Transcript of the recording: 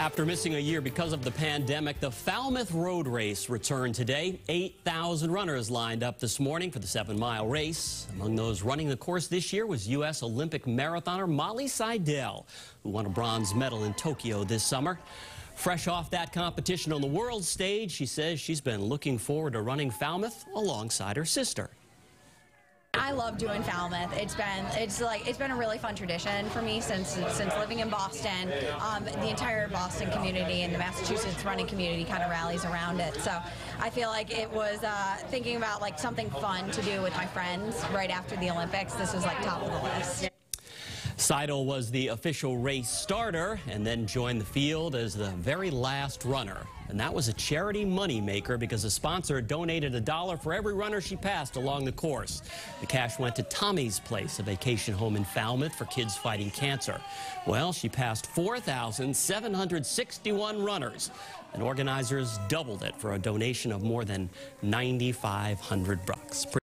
After missing a year because of the pandemic, the Falmouth Road Race returned today. 8,000 runners lined up this morning for the seven-mile race. Among those running the course this year was U.S. Olympic marathoner Molly Seidel, who won a bronze medal in Tokyo this summer. Fresh off that competition on the world stage, she says she's been looking forward to running Falmouth alongside her sister. I love doing Falmouth. It's been it's like it's been a really fun tradition for me since since living in Boston. Um, the entire Boston community and the Massachusetts running community kind of rallies around it. So I feel like it was uh, thinking about like something fun to do with my friends right after the Olympics. This was like top of the list. Seidel was the official race starter and then joined the field as the very last runner. And that was a charity moneymaker because the sponsor donated a dollar for every runner she passed along the course. The cash went to Tommy's Place, a vacation home in Falmouth for kids fighting cancer. Well, she passed 4,761 runners, and organizers doubled it for a donation of more than 9,500 bucks.